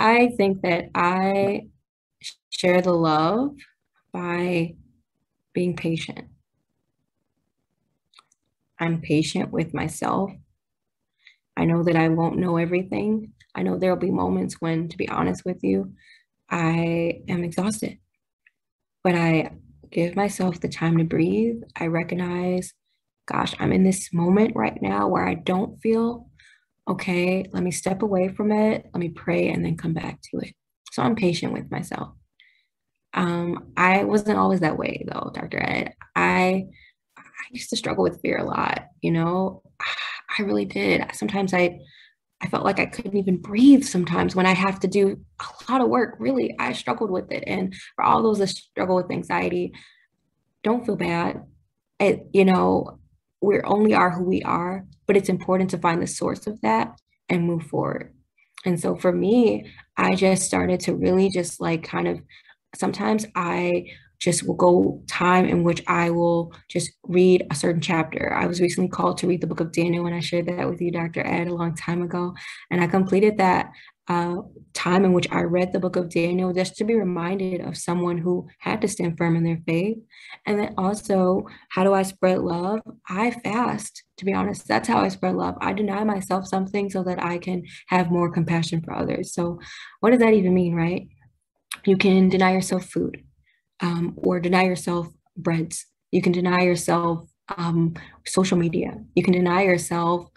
I think that I share the love by being patient. I'm patient with myself. I know that I won't know everything. I know there'll be moments when, to be honest with you, I am exhausted. But I give myself the time to breathe. I recognize, gosh, I'm in this moment right now where I don't feel okay. Let me step away from it. Let me pray and then come back to it. So I'm patient with myself. Um, I wasn't always that way though, Dr. Ed. I I used to struggle with fear a lot, you know. I really did. Sometimes I I felt like I couldn't even breathe sometimes when I have to do a lot of work. Really, I struggled with it. And for all those that struggle with anxiety, don't feel bad. It, you know, we only are who we are, but it's important to find the source of that and move forward. And so for me, I just started to really just like kind of sometimes I just will go time in which I will just read a certain chapter. I was recently called to read the book of Daniel when I shared that with you, Dr. Ed, a long time ago. And I completed that uh, time in which I read the book of Daniel just to be reminded of someone who had to stand firm in their faith. And then also, how do I spread love? I fast, to be honest. That's how I spread love. I deny myself something so that I can have more compassion for others. So, what does that even mean, right? You can deny yourself food um, or deny yourself breads. You can deny yourself um, social media. You can deny yourself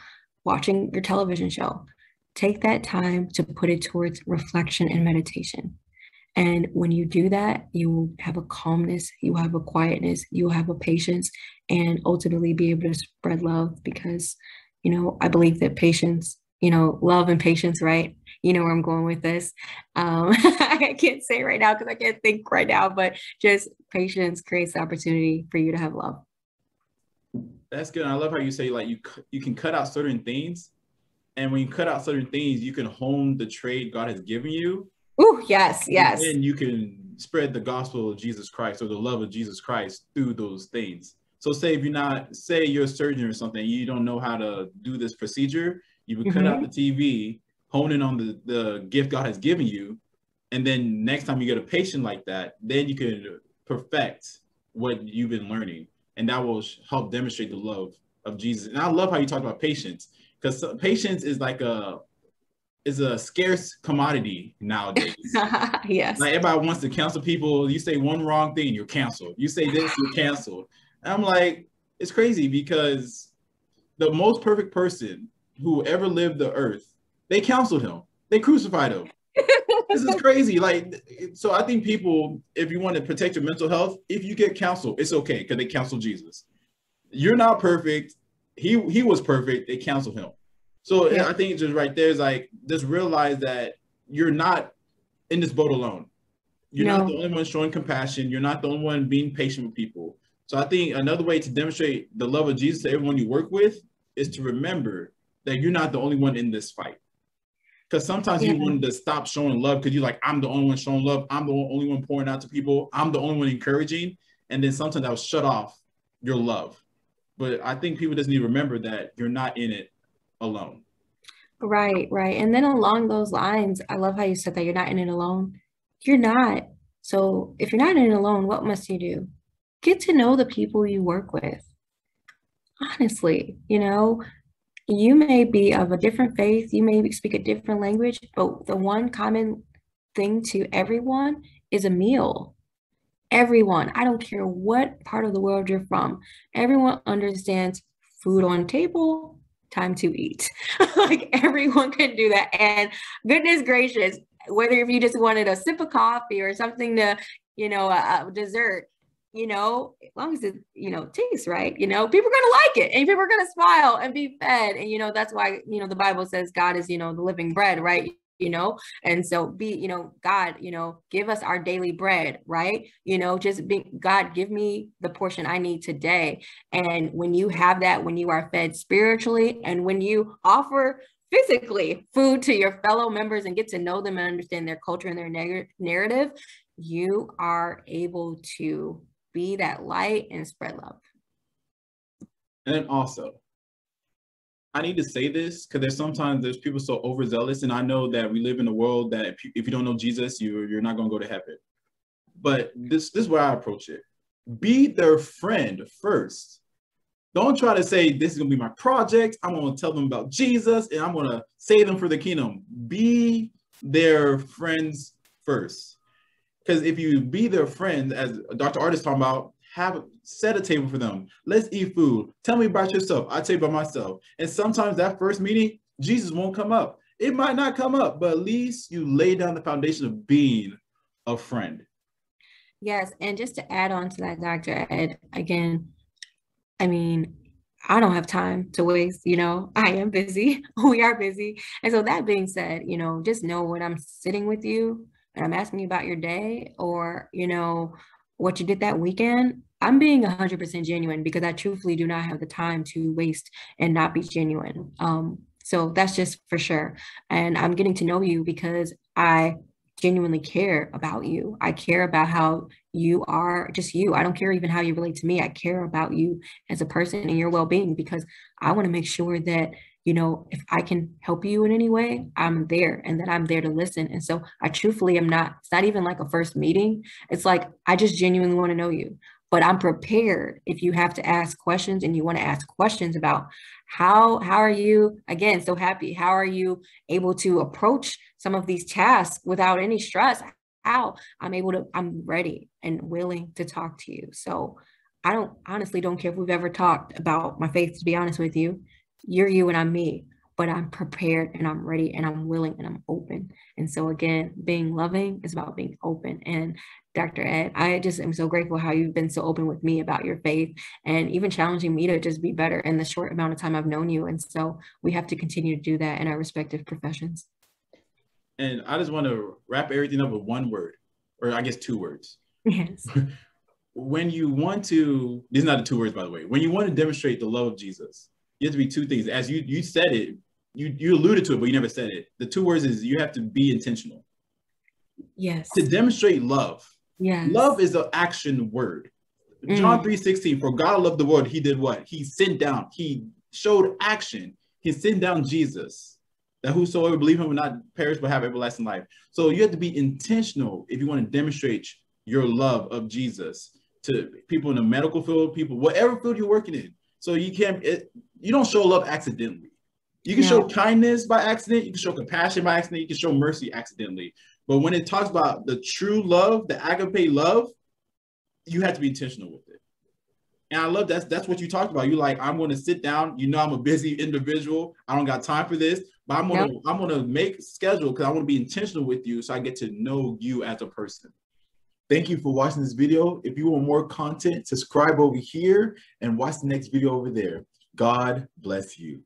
watching your television show. Take that time to put it towards reflection and meditation. And when you do that, you will have a calmness, you will have a quietness, you will have a patience, and ultimately be able to spread love because, you know, I believe that patience, you know, love and patience, right, you know where I'm going with this. Um, I can't say right now because I can't think right now, but just patience creates the opportunity for you to have love. That's good. I love how you say like you you can cut out certain things, and when you cut out certain things, you can hone the trade God has given you. Oh yes, yes. And you can spread the gospel of Jesus Christ or the love of Jesus Christ through those things. So say if you're not, say you're a surgeon or something, you don't know how to do this procedure, you would mm-hmm. cut out mm-hmm. the TV hone in on the, the gift God has given you. And then next time you get a patient like that, then you can perfect what you've been learning. And that will help demonstrate the love of Jesus. And I love how you talk about patience because patience is like a is a scarce commodity nowadays. yes. Like everybody wants to cancel people. You say one wrong thing, you're canceled. You say this, you're canceled. And I'm like, it's crazy because the most perfect person who ever lived the earth they counseled him. They crucified him. this is crazy. Like, so I think people, if you want to protect your mental health, if you get counsel, it's okay because they counsel Jesus. You're not perfect. He he was perfect. They counseled him. So yeah. I think just right there is like just realize that you're not in this boat alone. You're no. not the only one showing compassion. You're not the only one being patient with people. So I think another way to demonstrate the love of Jesus to everyone you work with is to remember that you're not the only one in this fight. Because sometimes yeah. you want to stop showing love because you're like, I'm the only one showing love. I'm the only one pouring out to people. I'm the only one encouraging. And then sometimes that will shut off your love. But I think people just need to remember that you're not in it alone. Right, right. And then along those lines, I love how you said that you're not in it alone. You're not. So if you're not in it alone, what must you do? Get to know the people you work with. Honestly, you know, you may be of a different faith, you may speak a different language, but the one common thing to everyone is a meal. Everyone, I don't care what part of the world you're from, everyone understands food on table, time to eat. like everyone can do that. And goodness gracious, whether if you just wanted a sip of coffee or something to, you know, a, a dessert, you know, as long as it, you know, tastes right, you know, people are going to like it and people are going to smile and be fed. And, you know, that's why, you know, the Bible says God is, you know, the living bread, right? You know, and so be, you know, God, you know, give us our daily bread, right? You know, just be, God, give me the portion I need today. And when you have that, when you are fed spiritually and when you offer physically food to your fellow members and get to know them and understand their culture and their neg- narrative, you are able to be that light and spread love. And also, I need to say this because there's sometimes there's people so overzealous, and I know that we live in a world that if you, if you don't know Jesus, you you're not gonna go to heaven. But this this is where I approach it. Be their friend first. Don't try to say this is gonna be my project. I'm gonna tell them about Jesus and I'm gonna save them for the kingdom. Be their friends first. Because if you be their friend, as Dr. Artis talking about, have set a table for them. Let's eat food. Tell me about yourself. I tell you about myself. And sometimes that first meeting, Jesus won't come up. It might not come up, but at least you lay down the foundation of being a friend. Yes, and just to add on to that, Dr. Ed, again, I mean, I don't have time to waste, you know, I am busy. we are busy. And so that being said, you know, just know when I'm sitting with you and I'm asking you about your day or, you know, what you did that weekend, I'm being 100% genuine because I truthfully do not have the time to waste and not be genuine. Um, so that's just for sure. And I'm getting to know you because I genuinely care about you. I care about how you are just you. I don't care even how you relate to me. I care about you as a person and your well being because I want to make sure that you know, if I can help you in any way, I'm there and that I'm there to listen. And so I truthfully am not, it's not even like a first meeting. It's like, I just genuinely want to know you. But I'm prepared if you have to ask questions and you want to ask questions about how how are you again so happy how are you able to approach some of these tasks without any stress how i'm able to i'm ready and willing to talk to you so i don't honestly don't care if we've ever talked about my faith to be honest with you you're you and I'm me, but I'm prepared and I'm ready and I'm willing and I'm open. And so again, being loving is about being open. And Dr. Ed, I just am so grateful how you've been so open with me about your faith and even challenging me to just be better in the short amount of time I've known you. And so we have to continue to do that in our respective professions. And I just want to wrap everything up with one word, or I guess two words. Yes. when you want to, these are not the two words, by the way, when you want to demonstrate the love of Jesus, you have to be two things. As you you said it, you you alluded to it, but you never said it. The two words is you have to be intentional. Yes. To demonstrate love. Yeah. Love is an action word. Mm. John 3 16, for God loved the world, he did what? He sent down, he showed action. He sent down Jesus, that whosoever believe him will not perish but have everlasting life. So you have to be intentional if you want to demonstrate your love of Jesus to people in the medical field, people, whatever field you're working in. So you can't, it, you don't show love accidentally. You can show kindness by accident. You can show compassion by accident. You can show mercy accidentally. But when it talks about the true love, the agape love, you have to be intentional with it. And I love that's that's what you talked about. You like, I'm going to sit down. You know, I'm a busy individual. I don't got time for this, but I'm gonna I'm gonna make schedule because I want to be intentional with you, so I get to know you as a person. Thank you for watching this video. If you want more content, subscribe over here and watch the next video over there. God bless you.